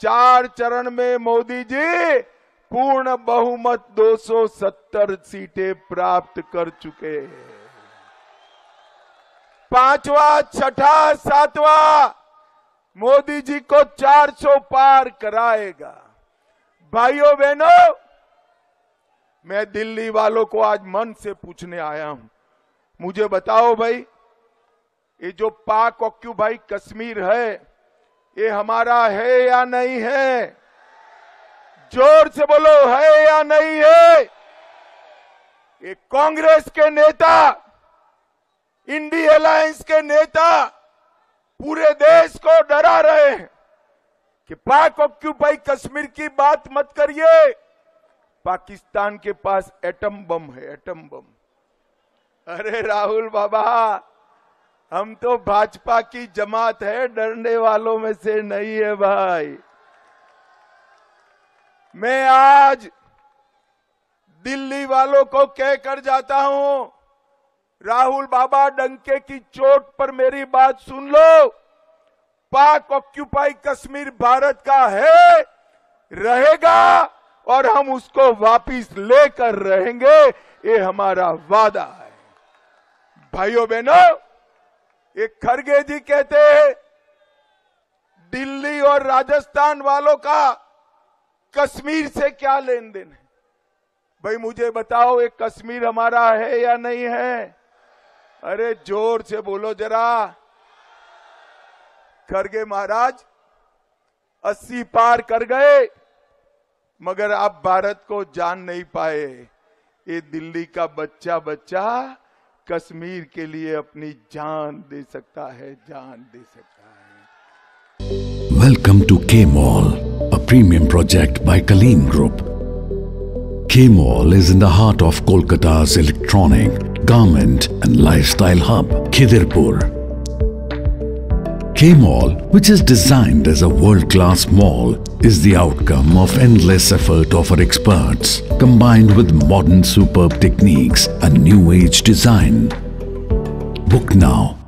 चार चरण में मोदी जी पूर्ण बहुमत 270 सीटें प्राप्त कर चुके हैं। पांचवा, छठा, सातवा मोदी जी को 400 पार कराएगा। भाइयों बहनों, मैं दिल्ली वालों को आज मन से पूछने आया हूँ। मुझे बताओ भाई, ये जो पाक ऑक्यूपाई कश्मीर है ये हमारा है या नहीं है? ज़ोर से बोलो, है या नहीं है? ये कांग्रेस के नेता, इंडी अलायंस के नेता पूरे देश को डरा रहे हैं कि पाक ऑक्यूपाई कश्मीर की बात मत करिए। पाकिस्तान के पास एटम बम है, एटम बम। अरे राहुल बाबा हम तो भाजपा की जमात है, डरने वालों में से नहीं है भाई। मैं आज दिल्ली वालों को कहकर जाता हूँ, राहुल बाबा डंके की चोट पर मेरी बात सुन लो। पाक ऑक्यूपाई कश्मीर भारत का है, रहेगा और हम उसको वापिस लेकर रहेंगे, ये हमारा वादा है। भाइयों बहनों ये खरगे जी कहते हैं, दिल्ली और राजस्थान वालों का कश्मीर से क्या लेन देन है? भाई मुझे बताओ, ये कश्मीर हमारा है या नहीं है? अरे ज़ोर से बोलो जरा। खरगे महाराज, अस्सी पार कर गए, मगर आप भारत को जान नहीं पाए। ये दिल्ली का बच्चा बच्चा कश्मीर के लिए अपनी जान दे सकता है, जान दे सकता है। Welcome to K mall a premium project by Kaleen group K mall is in the heart of Kolkata electronic garment and lifestyle hub Khidirpur K Mall, which is designed as a world-class mall, is the outcome of endless effort of our experts, combined with modern superb techniques and new age design. Book now